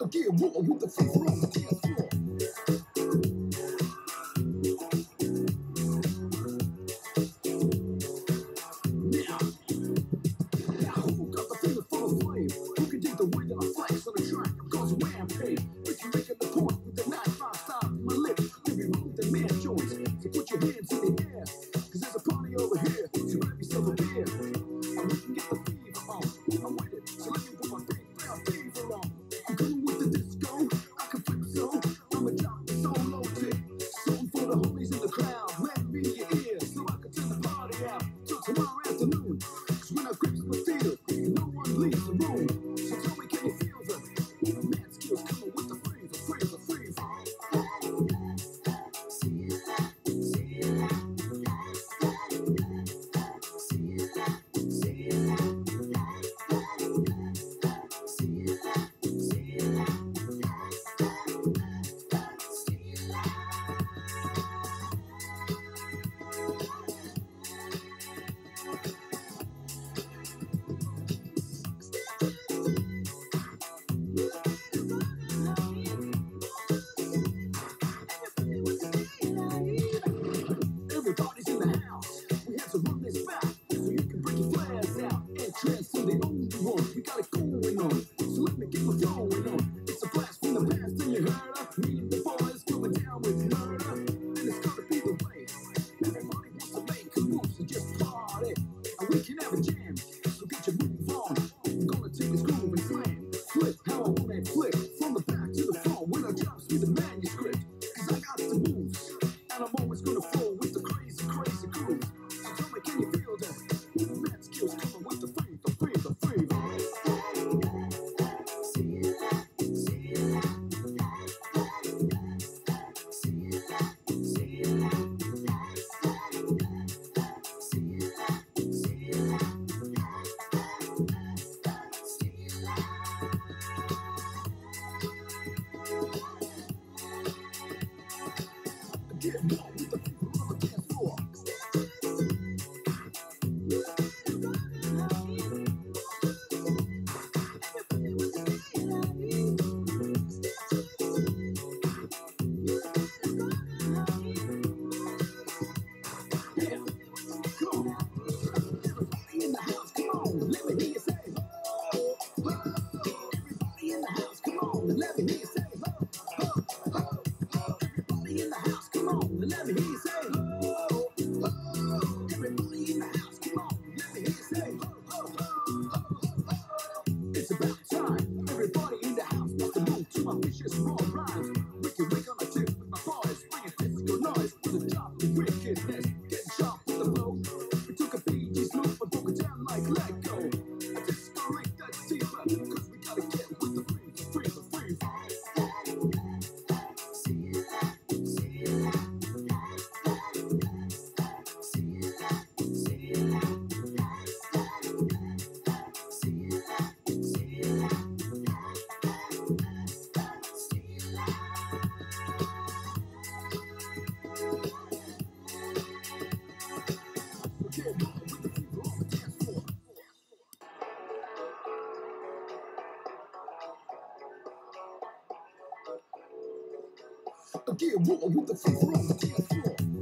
Again, walking with the feet from the floor. get ruler with the free room, floor.